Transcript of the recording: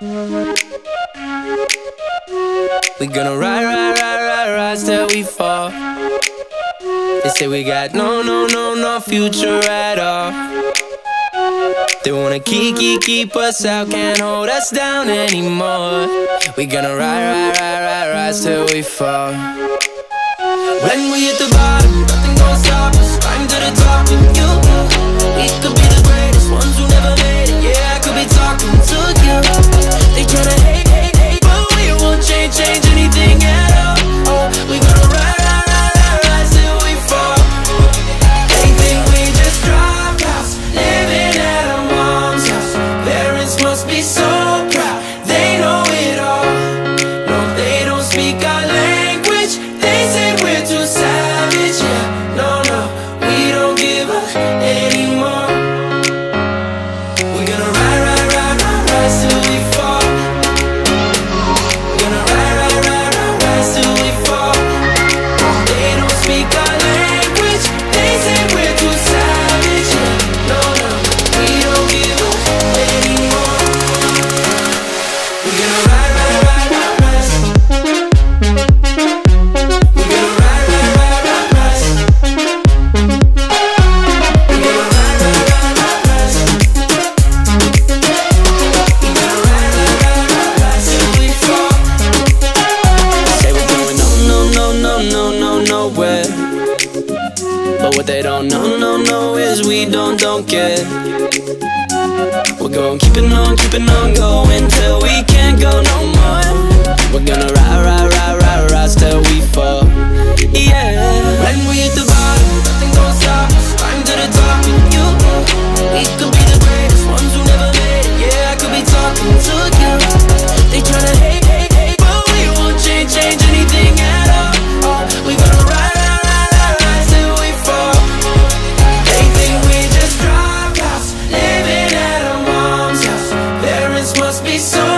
We gonna ride, ride, ride, ride, ride till we fall. They say we got no, no, no, no future at all. They wanna keep, keep, keep us out, can't hold us down anymore. We gonna ride, ride, ride, ride, ride till we fall. When we hit the bottom, they don't know, no, no is we don't, don't care. We're gon' keep it on, keep it on going so